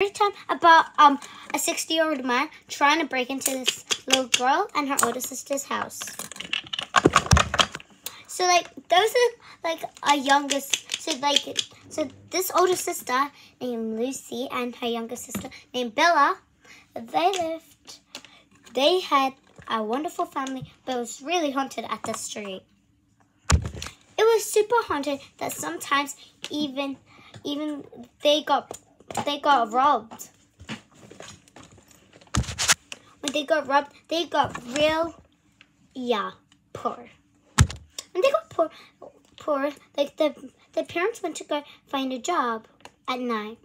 Every time about um a 60 year old man trying to break into this little girl and her older sister's house. So like those are like a youngest so like so this older sister named Lucy and her younger sister named Bella, they lived they had a wonderful family, but it was really haunted at the street. It was super haunted that sometimes even even they got they got robbed. When they got robbed, they got real, yeah, poor. When they got poor, poor, like the the parents went to go find a job at night,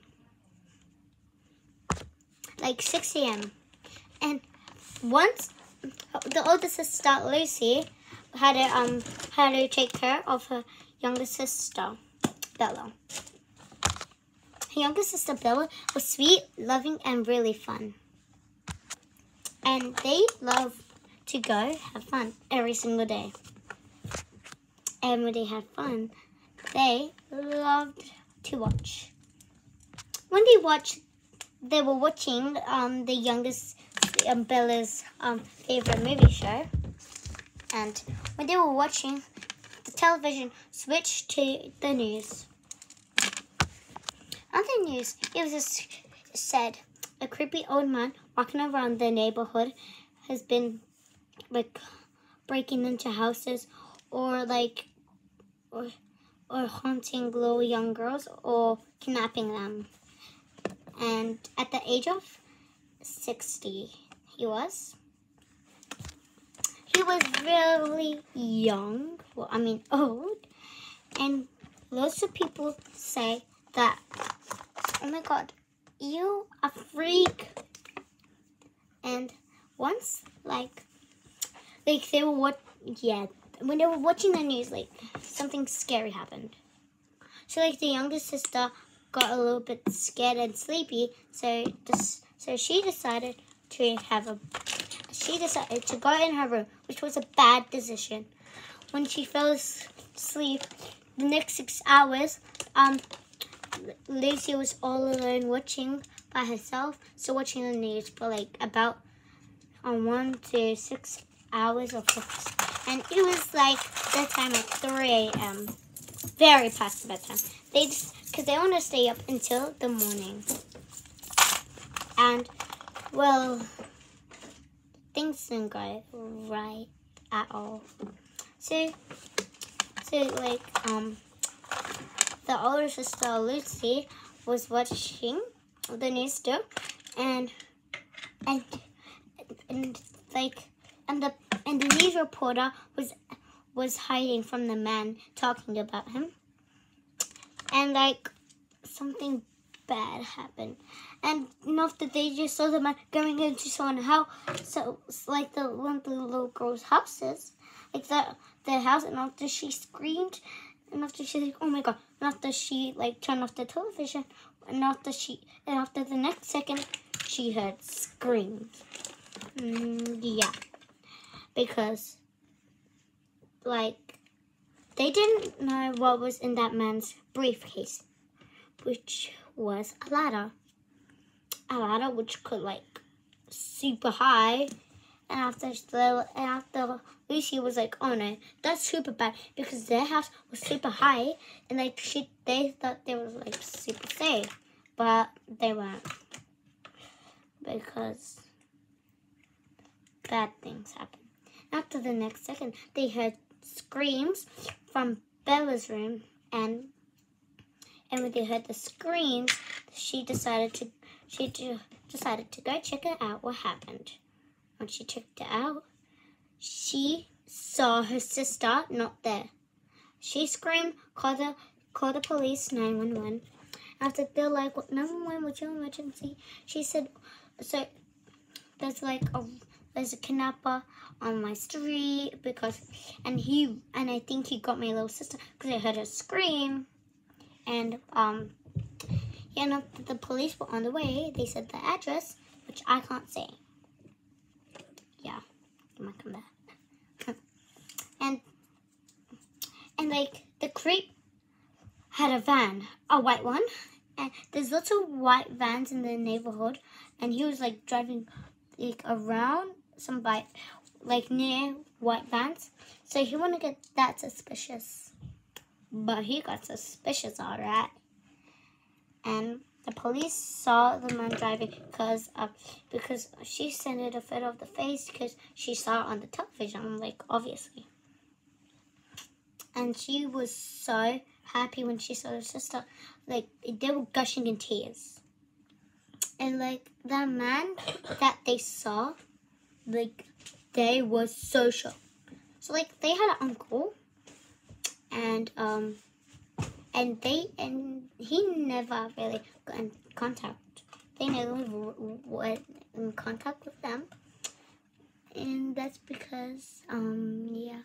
like 6 a.m. And once the older sister Lucy had to um had to take care of her younger sister Bella. Her younger sister Bella was sweet, loving, and really fun. And they loved to go have fun every single day. And when they had fun, they loved to watch. When they watched, they were watching um, the youngest um, Bella's um, favorite movie show. And when they were watching, the television switched to the news. On the news, it was said a creepy old man walking around the neighborhood has been like breaking into houses or like or or haunting little young girls or kidnapping them. And at the age of 60, he was. He was really young. Well, I mean old. And lots of people say that, oh my god, you a freak. And once, like, like they were what, yeah, when they were watching the news, like something scary happened. So like the youngest sister got a little bit scared and sleepy, so just so she decided to have a she decided to go in her room, which was a bad decision. When she fell asleep, the next six hours, um, Lucy was all alone watching by herself, so watching the news for like about um, one to six hours of and it was like bedtime at 3 a.m. Very past bedtime. They just because they want to stay up until the morning. And well, things didn't go right at all. So, so like um, the older sister Lucy was watching the news too, and and and like and the and the news reporter was was hiding from the man talking about him. And like something bad happened. And after they just saw the man going into someone's house, so like the one of the little girl's houses, like the the house, and after she screamed, and after she like, oh my god, and after she like turned off the television, and after she, and after the next second, she heard screams. Mm, yeah because like they didn't know what was in that man's briefcase, which was a ladder. A ladder which could like super high. And after after Lucy was like, oh no, that's super bad because their house was super high and like she they thought they was like super safe, but they weren't because bad things happen. After the next second, they heard screams from Bella's room, and and when they heard the screams, she decided to she decided to go check it out. What happened? When she checked it out, she saw her sister not there. She screamed, called the called the police, nine one one. After they're like, "Number one, what's your emergency?" She said, "So there's like a there's a kidnapper on my street because and he and I think he got my little sister because I heard her scream and um yeah no, the police were on the way they said the address which I can't say you might come back and and like the creep had a van a white one and there's lots of white vans in the neighborhood, and he was like driving like around some bike, like near white vans. So he wouldn't get that suspicious, but he got suspicious, all right. And the police saw the man driving because because she sent it a photo of the face because she saw it on the television, like obviously. And she was so happy when she saw her sister. Like they were gushing in tears. And like the man that they saw, like they were so shocked. So like they had an uncle, and um and they and he never really got in contact. They never went in contact with them, and that's because um yeah.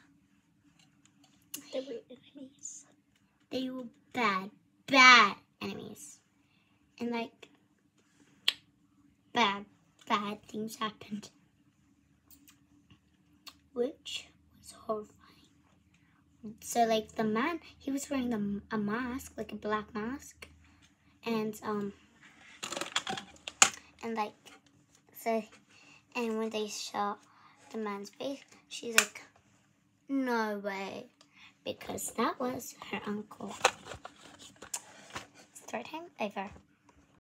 They were enemies. They were bad, bad enemies, and like bad, bad things happened, which was horrifying so like the man he was wearing the, a mask like a black mask. And um and like so and when they shot the man's face she's like no way because that was her uncle. Story time over